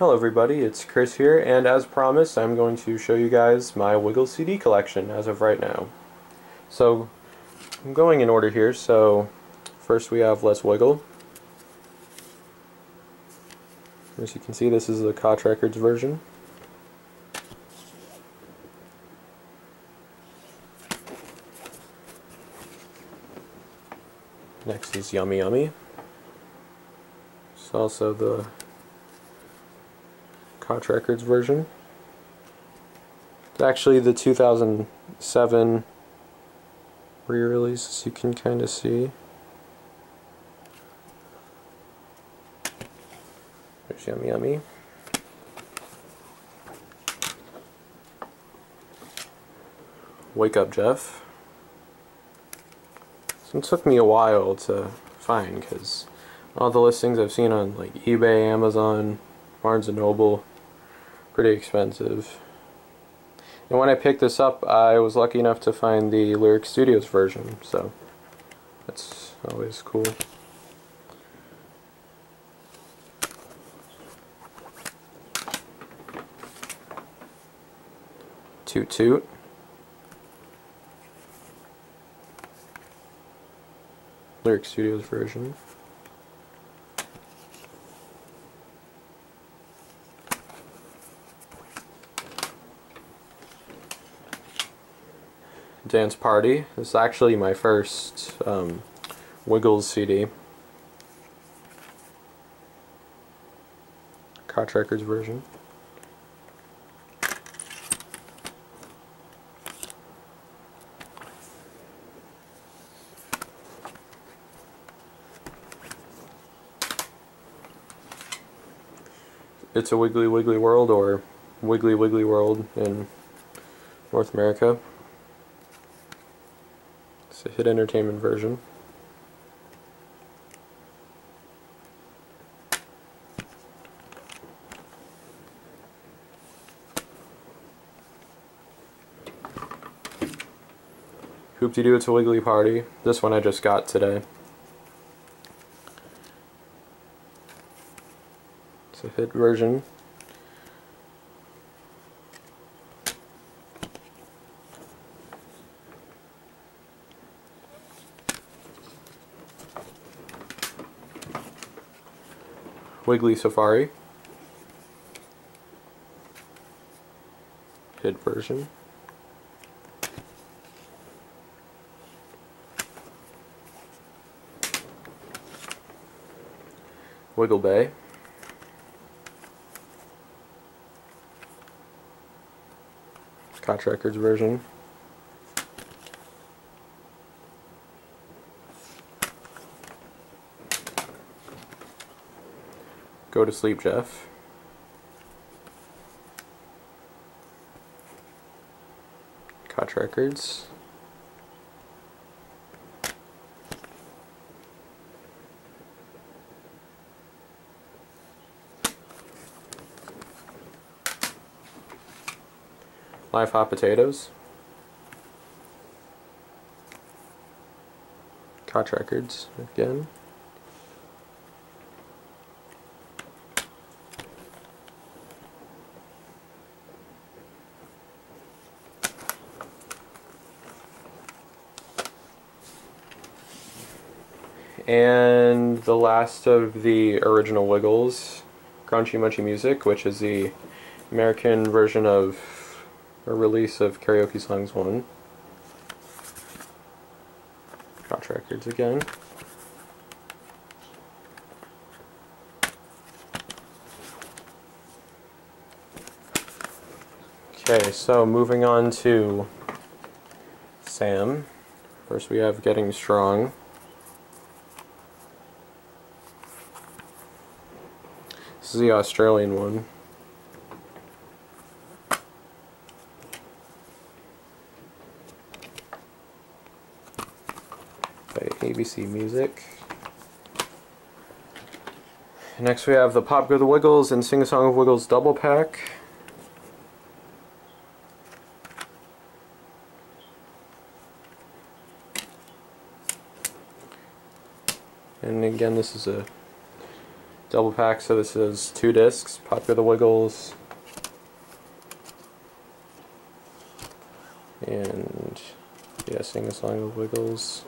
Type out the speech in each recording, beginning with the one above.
Hello everybody, it's Chris here, and as promised, I'm going to show you guys my Wiggle CD collection as of right now. So, I'm going in order here, so first we have Let's Wiggle. As you can see, this is the Koch Records version. Next is Yummy Yummy. It's also the Koch Records version. It's actually the 2007 re-release, as you can kind of see. There's Yummy Yummy. Wake Up Jeff. It took me a while to find because all the listings I've seen on like eBay, Amazon, Barnes & Noble, pretty expensive. And when I picked this up, I was lucky enough to find the Lyric Studios version, so that's always cool. Toot Toot. Lyric Studios version. Dance Party. This is actually my first um, Wiggles CD. Koch Records version. It's a Wiggly Wiggly World or Wiggly Wiggly World in North America. It's a hit entertainment version. Hoop-de-doo, it's a wiggly party. This one I just got today. It's a hit version. Wiggly Safari. Hit version. Wiggle Bay. Koch Records version. Go to sleep, Jeff. Koch Records. Live Hot Potatoes. Koch Records again. And the last of the original Wiggles, Crunchy Munchy Music, which is the American version of a release of Karaoke Songs 1. Koch Records again. Okay, so moving on to Sam. First we have Getting Strong. This is the Australian one. By ABC Music. Next we have the Pop Go the Wiggles and Sing a Song of Wiggles double pack. And again, this is a double pack, so this is two discs, Pop Go the Wiggles, and yeah, sing a song of Wiggles.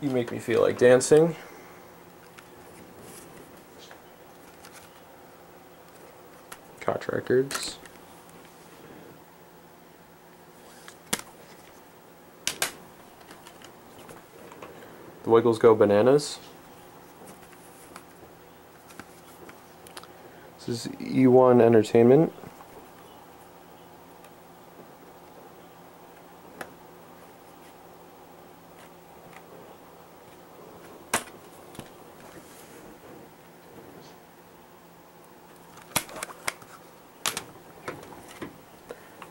You make me feel like dancing. Koch Records. Wiggles Go Bananas. This is E1 Entertainment.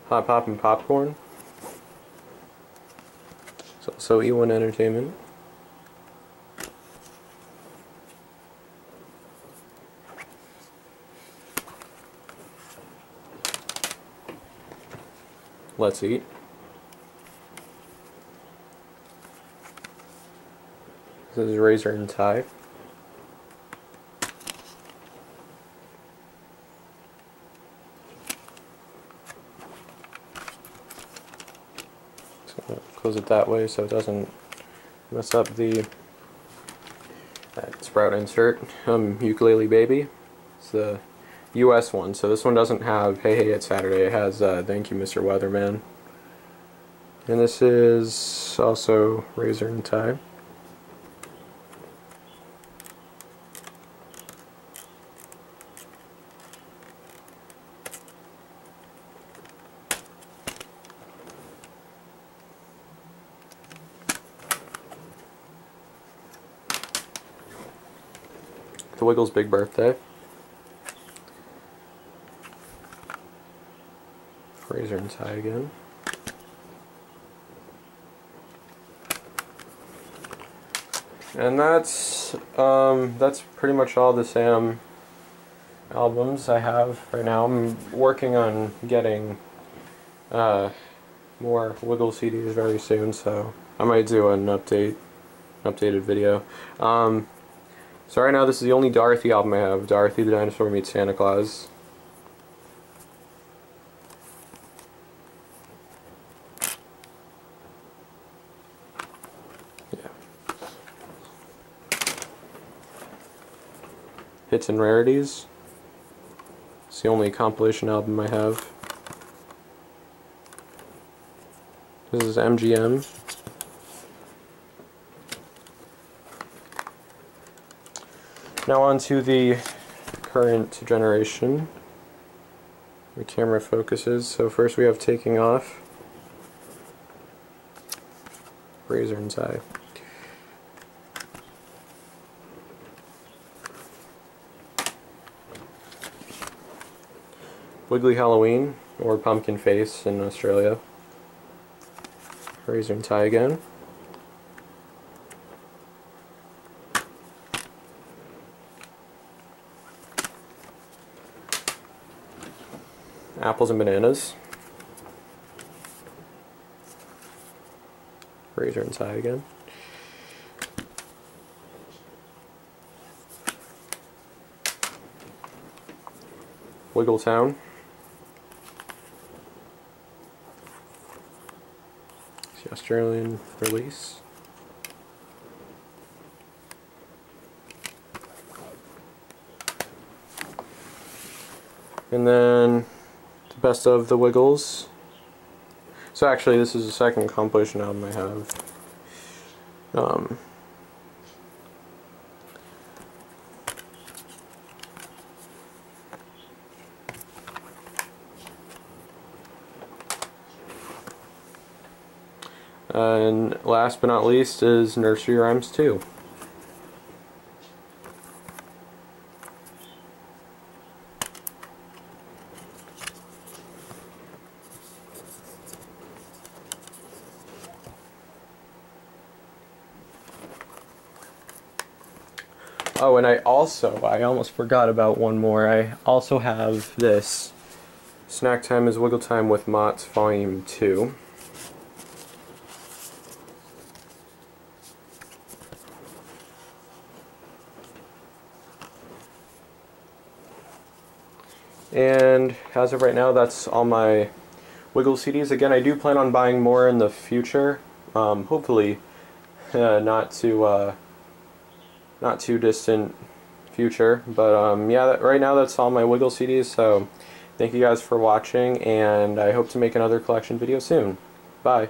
Hot Poppin' Popcorn. So, so E1 Entertainment. Let's eat. This is Razor and Tie. So close it that way so it doesn't mess up the that sprout insert. Um, ukulele baby. It's the US one. So this one doesn't have Hey Hey It's Saturday. It has uh, Thank You Mr. Weatherman. And this is also Razor and Tie. The Wiggles Big Birthday. Tie again. And that's um, that's pretty much all the Sam albums I have right now. I'm working on getting uh, more Wiggle CDs very soon, so I might do an update, updated video. Um, so right now this is the only Dorothy album I have, Dorothy the Dinosaur Meets Santa Claus. Hits and Rarities. It's the only compilation album I have. This is MGM. Now on to the current generation. The camera focuses. So first we have Taking Off. Razor and Tie. Wiggly Halloween, or Pumpkin Face in Australia. Razor and tie again. Apples and bananas. Razor and tie again. Wiggle Town. Australian release. And then the best of the Wiggles. So actually this is the second compilation album I have. Um, and last but not least is Nursery Rhymes 2. Oh, and I also, I almost forgot about one more. I also have this Snack Time is Wiggle Time with Mott's Volume 2. And as of right now, that's all my Wiggle CDs. Again, I do plan on buying more in the future. Um, hopefully, uh, not too uh, not too distant future. But um, yeah, that, right now that's all my Wiggle CDs. So thank you guys for watching, and I hope to make another collection video soon. Bye.